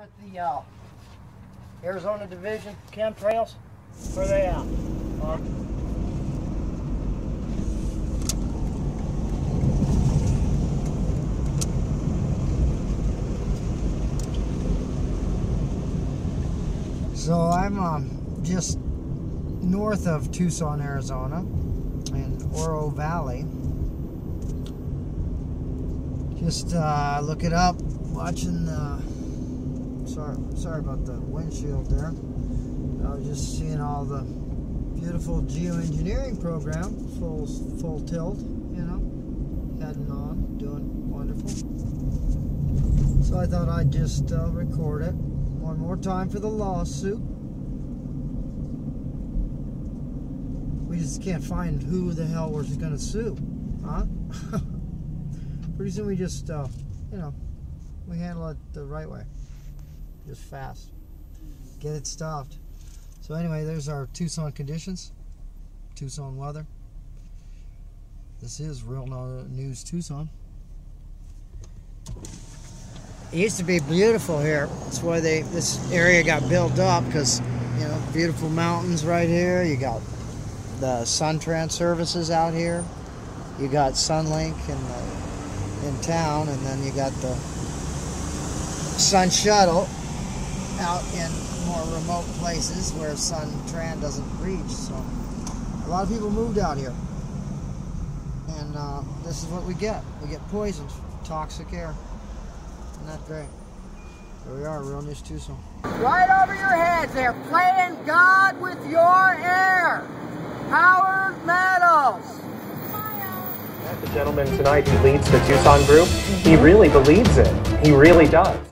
with the uh, Arizona Division chemtrails. Where they at? Uh, so I'm um, just north of Tucson, Arizona, in Oro Valley. Just uh, look it up, watching the sorry, sorry about the windshield there. I was just seeing all the beautiful geoengineering program, full full tilt, you know, heading on, doing wonderful. So I thought I'd just uh, record it one more time for the lawsuit. We just can't find who the hell we're going to sue, huh? Pretty soon we just, uh, you know, we handle it the right way just fast. Get it stopped. So anyway, there's our Tucson conditions, Tucson weather. This is Real News Tucson. It used to be beautiful here. That's why they this area got built up because you know beautiful mountains right here. You got the Suntran services out here. You got Sunlink in the, in town, and then you got the Sun Shuttle out in more remote places where sun tran doesn't reach. So a lot of people moved out here. And uh, this is what we get. We get poisoned, toxic air. Isn't that great? Here we are, Real News Tucson. Right over your heads, they're playing God with your air. Howard Meadows. The gentleman tonight who leads the Tucson group, he really believes it. He really does.